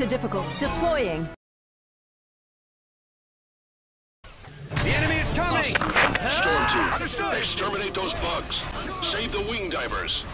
to difficult. Deploying. The enemy is coming! Storm team, Understood! exterminate those bugs. Save the wing divers.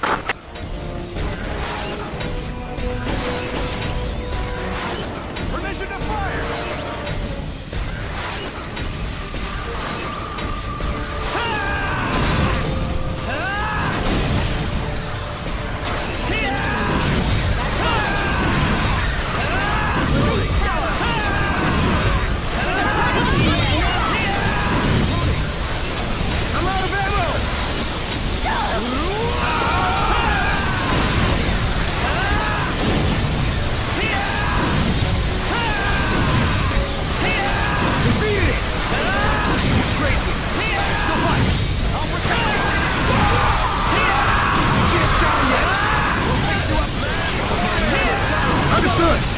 Understood!